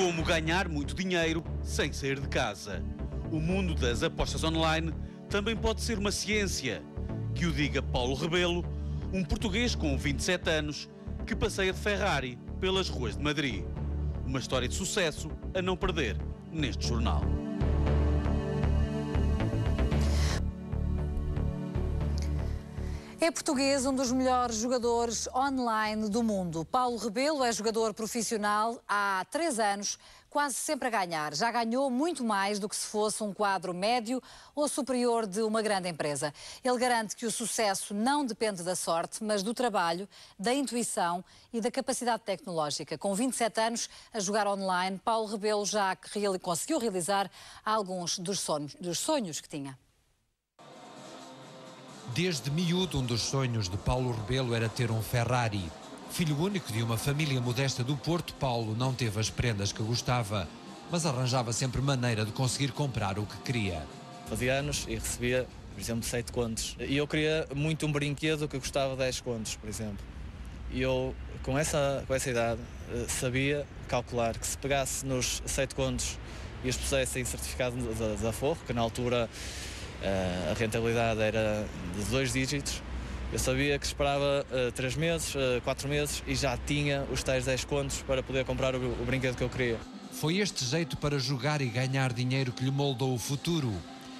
Como ganhar muito dinheiro sem sair de casa. O mundo das apostas online também pode ser uma ciência. Que o diga Paulo Rebelo, um português com 27 anos que passeia de Ferrari pelas ruas de Madrid. Uma história de sucesso a não perder neste jornal. É português, um dos melhores jogadores online do mundo. Paulo Rebelo é jogador profissional há três anos, quase sempre a ganhar. Já ganhou muito mais do que se fosse um quadro médio ou superior de uma grande empresa. Ele garante que o sucesso não depende da sorte, mas do trabalho, da intuição e da capacidade tecnológica. Com 27 anos a jogar online, Paulo Rebelo já conseguiu realizar alguns dos sonhos, dos sonhos que tinha. Desde miúdo, um dos sonhos de Paulo Rebelo era ter um Ferrari. Filho único de uma família modesta do Porto, Paulo não teve as prendas que gostava, mas arranjava sempre maneira de conseguir comprar o que queria. Fazia anos e recebia, por exemplo, 7 contos. E eu queria muito um brinquedo que custava 10 contos, por exemplo. E eu, com essa, com essa idade, eh, sabia calcular que se pegasse nos 7 contos e os pusesse em certificado de, de aforro, que na altura a rentabilidade era de dois dígitos. Eu sabia que esperava uh, três meses, uh, quatro meses e já tinha os tais 10 contos para poder comprar o, o brinquedo que eu queria. Foi este jeito para jogar e ganhar dinheiro que lhe moldou o futuro.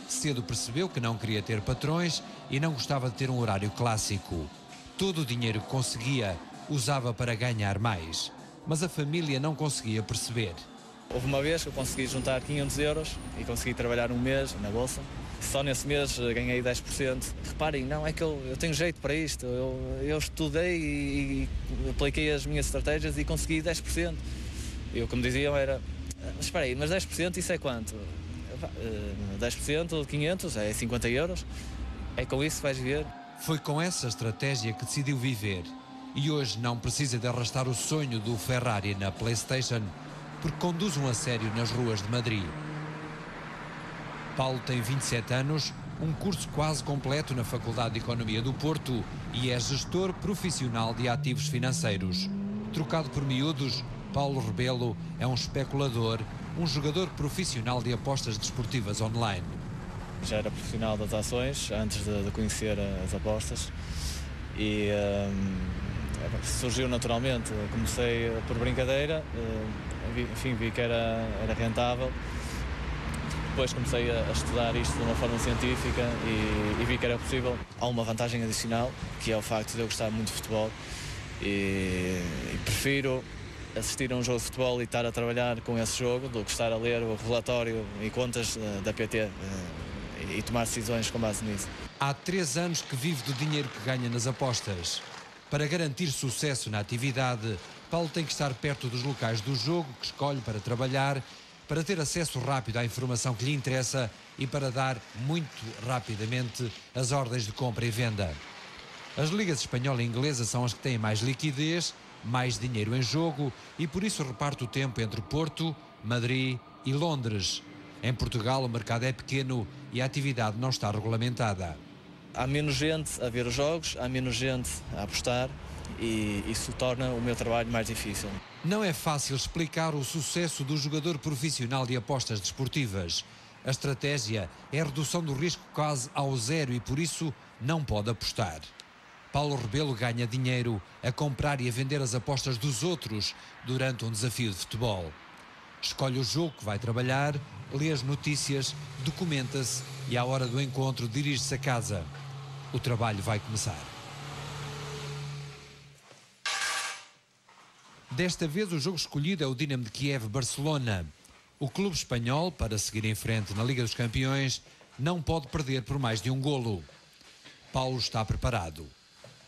Cedo percebeu que não queria ter patrões e não gostava de ter um horário clássico. Todo o dinheiro que conseguia usava para ganhar mais. Mas a família não conseguia perceber. Houve uma vez que eu consegui juntar 500 euros e consegui trabalhar um mês na bolsa só nesse mês eh, ganhei 10%. Reparem, não, é que eu, eu tenho jeito para isto. Eu, eu estudei e, e apliquei as minhas estratégias e consegui 10%. E o que me diziam era, ah, mas espera aí, mas 10% isso é quanto? 10% de 500 é 50 euros. É com isso que vais viver. Foi com essa estratégia que decidiu viver. E hoje não precisa de arrastar o sonho do Ferrari na PlayStation, porque conduz um a sério nas ruas de Madrid. Paulo tem 27 anos, um curso quase completo na Faculdade de Economia do Porto e é gestor profissional de ativos financeiros. Trocado por miúdos, Paulo Rebelo é um especulador, um jogador profissional de apostas desportivas online. Já era profissional das ações antes de, de conhecer as apostas e um, surgiu naturalmente. Comecei por brincadeira, uh, enfim, vi que era, era rentável depois comecei a, estudar isto de uma forma científica e, e, vi que era possível. Há uma vantagem adicional, que é o facto de eu gostar muito de futebol e, e prefiro assistir a um jogo de futebol e estar a trabalhar com esse jogo do que estar a ler o relatório e contas uh, da PT eh, e tomar decisões com base nisso. Há três anos que vive do dinheiro que ganha nas apostas. Para garantir sucesso na atividade, Paulo tem que estar perto dos locais do jogo que escolhe para trabalhar para ter acesso rápido à informação que lhe interessa e para dar muito rapidamente as ordens de compra e venda. As ligas espanhola e inglesa são as que têm mais liquidez, mais dinheiro em jogo e por isso reparte o tempo entre Porto, Madrid e Londres. Em Portugal o mercado é pequeno e a atividade não está regulamentada. Há menos gente a ver os jogos, há menos gente a apostar e isso torna o meu trabalho mais difícil. Não é fácil explicar o sucesso do jogador profissional de apostas desportivas. A estratégia é a redução do risco quase ao zero e por isso não pode apostar. Paulo Rebelo ganha dinheiro a comprar e a vender as apostas dos outros durante um desafio de futebol. Escolhe o jogo que vai trabalhar, lê as notícias, documenta-se e à hora do encontro dirige-se a casa. O trabalho vai começar. Desta vez, o jogo escolhido é o Dinamo de Kiev-Barcelona. O clube espanhol, para seguir em frente na Liga dos Campeões, não pode perder por mais de um golo. Paulo está preparado.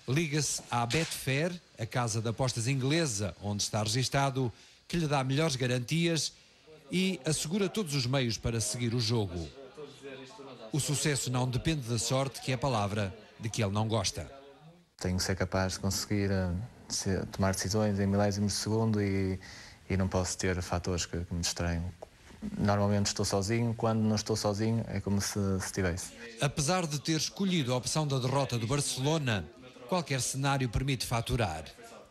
Liga-se à Betfair, a casa de apostas inglesa, onde está registado, que lhe dá melhores garantias e assegura todos os meios para seguir o jogo. O sucesso não depende da sorte, que é a palavra de que ele não gosta. Tenho que ser capaz de conseguir eh, tomar decisões em milésimos de segundo e, e não posso ter fatores que, que me distraem. Normalmente estou sozinho, quando não estou sozinho é como se, se estivesse. Apesar de ter escolhido a opção da derrota do Barcelona, qualquer cenário permite faturar.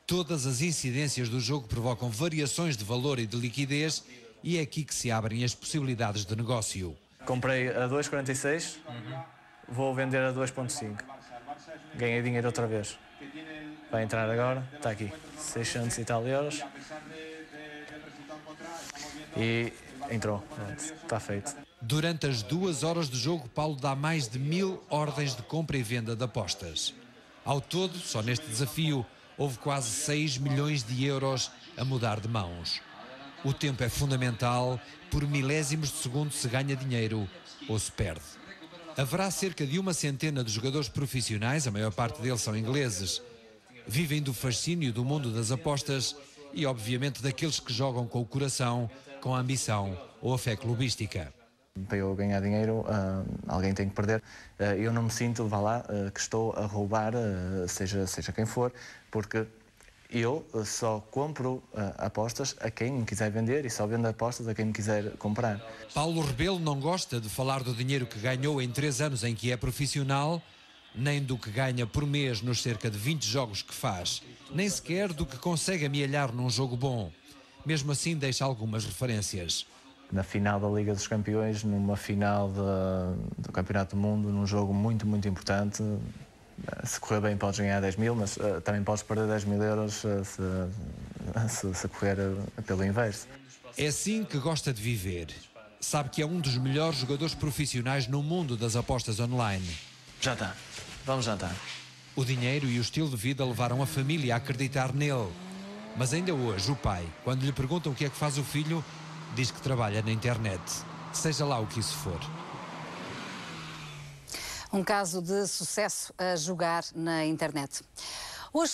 Todas as incidências do jogo provocam variações de valor e de liquidez e é aqui que se abrem as possibilidades de negócio. Comprei a 2,46, vou vender a 2,5. Ganhei dinheiro outra vez. Vai entrar agora, está aqui, 600 e tal euros. E entrou, está feito. Durante as duas horas de jogo, Paulo dá mais de mil ordens de compra e venda de apostas. Ao todo, só neste desafio, houve quase 6 milhões de euros a mudar de mãos. O tempo é fundamental, por milésimos de segundo se ganha dinheiro ou se perde. Haverá cerca de uma centena de jogadores profissionais, a maior parte deles são ingleses. Vivem do fascínio do mundo das apostas e, obviamente, daqueles que jogam com o coração, com a ambição ou a fé clubística. Para eu ganhar dinheiro, uh, alguém tem que perder. Uh, eu não me sinto, vá lá, uh, que estou a roubar, seja, seja quem for, porque eu só compro apostas a quem me quiser vender e só vendo apostas a quem me quiser comprar. Paulo Rebelo não gosta de falar do dinheiro que ganhou em três anos em que é profissional, nem do que ganha por mês nos cerca de 20 jogos que faz, nem sequer do que consegue amealhar num jogo bom. Mesmo assim, deixa algumas referências na final da Liga dos Campeões, numa final de, do Campeonato do Mundo, num jogo muito, muito importante. Se correr bem podes ganhar 10 mil, mas uh, também podes perder 10 mil euros uh, se, se, se, correr uh, pelo inverso. É assim que gosta de viver. Sabe que é um dos melhores jogadores profissionais no mundo das apostas online. Já está. Vamos jantar. O dinheiro e o estilo de vida levaram a família a acreditar nele. Mas ainda hoje, o pai, quando lhe perguntam o que é que faz o filho, diz que trabalha na internet, seja lá o que isso for. Um caso de sucesso a jogar na internet. Hoje